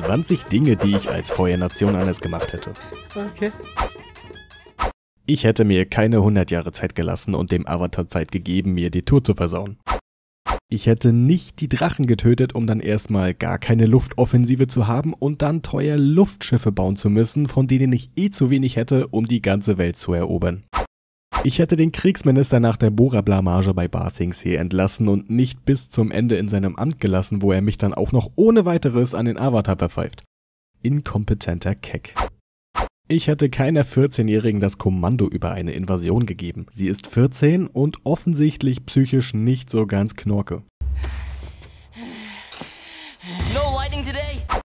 20 Dinge, die ich als Feuernation anders gemacht hätte. Okay. Ich hätte mir keine 100 Jahre Zeit gelassen und dem Avatar Zeit gegeben, mir die Tour zu versauen. Ich hätte nicht die Drachen getötet, um dann erstmal gar keine Luftoffensive zu haben und dann teuer Luftschiffe bauen zu müssen, von denen ich eh zu wenig hätte, um die ganze Welt zu erobern. Ich hätte den Kriegsminister nach der Bora-Blamage bei Ba Sing Se entlassen und nicht bis zum Ende in seinem Amt gelassen, wo er mich dann auch noch ohne weiteres an den Avatar verpfeift. Inkompetenter Keck. Ich hätte keiner 14-Jährigen das Kommando über eine Invasion gegeben. Sie ist 14 und offensichtlich psychisch nicht so ganz knorke. No lighting today?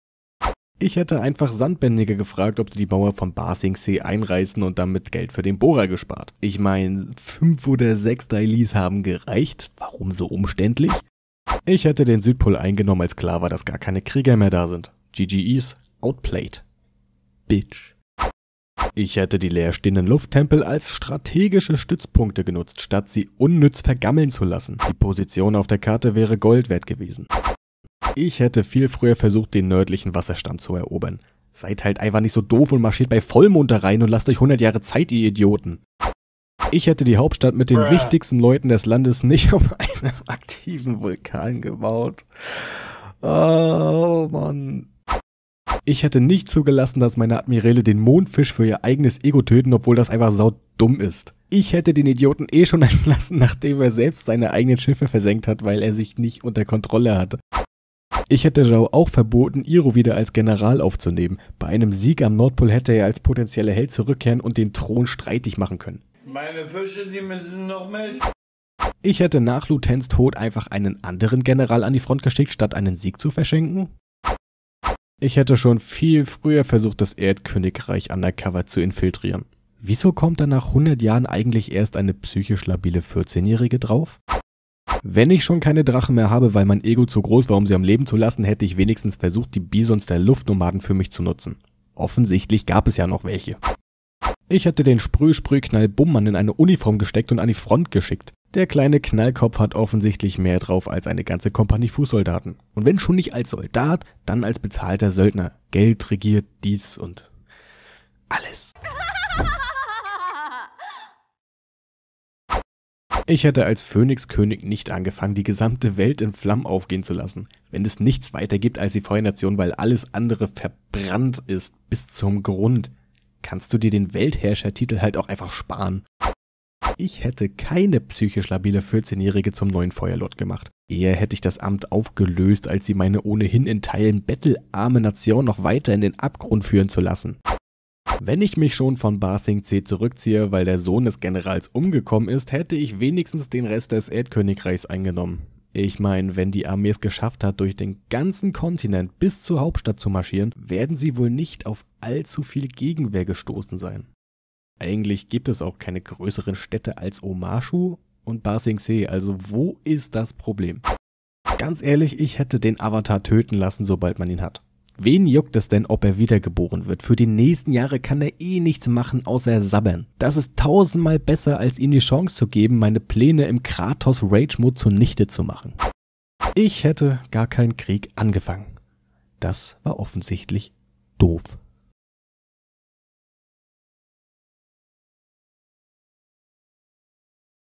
Ich hätte einfach Sandbändige gefragt, ob sie die Mauer von Ba Sing Se einreißen und damit Geld für den Bohrer gespart. Ich meine, fünf oder sechs Dailies haben gereicht. Warum so umständlich? Ich hätte den Südpol eingenommen, als klar war, dass gar keine Krieger mehr da sind. GGEs outplayed. Bitch. Ich hätte die leerstehenden Lufttempel als strategische Stützpunkte genutzt, statt sie unnütz vergammeln zu lassen. Die Position auf der Karte wäre Gold wert gewesen. Ich hätte viel früher versucht, den nördlichen Wasserstamm zu erobern. Seid halt einfach nicht so doof und marschiert bei Vollmond da rein und lasst euch 100 Jahre Zeit, ihr Idioten. Ich hätte die Hauptstadt mit den Bruh. wichtigsten Leuten des Landes nicht auf einem aktiven Vulkan gebaut. Oh Mann. Ich hätte nicht zugelassen, dass meine Admiräle den Mondfisch für ihr eigenes Ego töten, obwohl das einfach sau dumm ist. Ich hätte den Idioten eh schon entlassen, nachdem er selbst seine eigenen Schiffe versenkt hat, weil er sich nicht unter Kontrolle hatte. Ich hätte Zhao auch verboten, Iro wieder als General aufzunehmen. Bei einem Sieg am Nordpol hätte er als potenzieller Held zurückkehren und den Thron streitig machen können. Meine Fische, die müssen noch Milch. Ich hätte nach Lutens Tod einfach einen anderen General an die Front geschickt, statt einen Sieg zu verschenken. Ich hätte schon viel früher versucht, das Erdkönigreich undercover zu infiltrieren. Wieso kommt dann nach 100 Jahren eigentlich erst eine psychisch labile 14-Jährige drauf? Wenn ich schon keine Drachen mehr habe, weil mein Ego zu groß war, um sie am Leben zu lassen, hätte ich wenigstens versucht, die Bisons der Luftnomaden für mich zu nutzen. Offensichtlich gab es ja noch welche. Ich hätte den Sprüh-Sprüh-Knall-Bummmann in eine Uniform gesteckt und an die Front geschickt. Der kleine Knallkopf hat offensichtlich mehr drauf als eine ganze Kompanie Fußsoldaten. Und wenn schon nicht als Soldat, dann als bezahlter Söldner. Geld regiert dies und alles. Ich hätte als Phönixkönig nicht angefangen, die gesamte Welt in Flammen aufgehen zu lassen, wenn es nichts weiter gibt als die Feuernation, weil alles andere verbrannt ist bis zum Grund. Kannst du dir den Weltherrschertitel halt auch einfach sparen. Ich hätte keine psychisch labile 14-Jährige zum neuen Feuerlord gemacht. Eher hätte ich das Amt aufgelöst, als sie meine ohnehin in Teilen bettelarme Nation noch weiter in den Abgrund führen zu lassen. Wenn ich mich schon von Ba Sing Se zurückziehe, weil der Sohn des Generals umgekommen ist, hätte ich wenigstens den Rest des Erdkönigreichs eingenommen. Ich meine, wenn die Armee es geschafft hat, durch den ganzen Kontinent bis zur Hauptstadt zu marschieren, werden sie wohl nicht auf allzu viel Gegenwehr gestoßen sein. Eigentlich gibt es auch keine größeren Städte als Omashu und Ba Sing Se, also wo ist das Problem? Ganz ehrlich, ich hätte den Avatar töten lassen, sobald man ihn hat. Wen juckt es denn, ob er wiedergeboren wird? Für die nächsten Jahre kann er eh nichts machen, außer sabbern. Das ist tausendmal besser, als ihm die Chance zu geben, meine Pläne im Kratos Rage Mode zunichte zu machen. Ich hätte gar keinen Krieg angefangen. Das war offensichtlich doof.